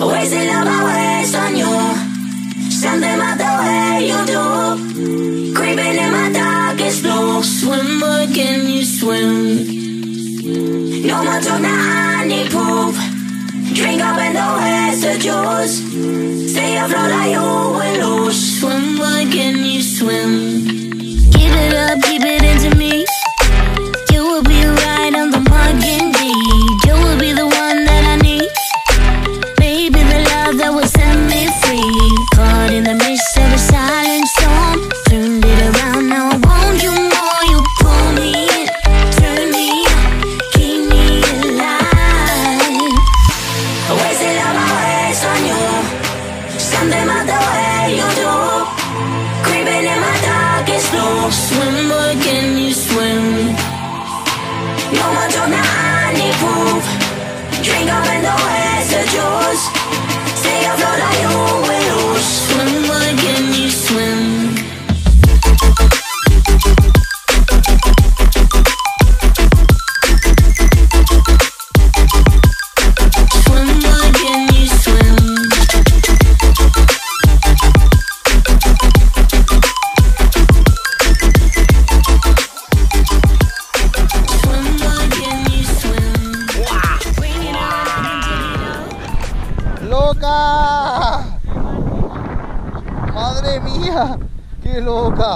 Wasting all my ways on you. Something about the way you do. Creeping in my darkest blue. Swimmer, can you swim? No more talk, now I need proof. Drink up and the rest of juice. Stay afloat like you will. Love that would set me free. Caught in the midst of a silent storm. Turned it around, now I want you more. You pull me in, turn me on, keep me alive. I wasted all my waste on you. Something about the way you do. Creeping in my darkest blue. Swim, boy, ¡Loca! ¡Madre mía! ¡Qué loca!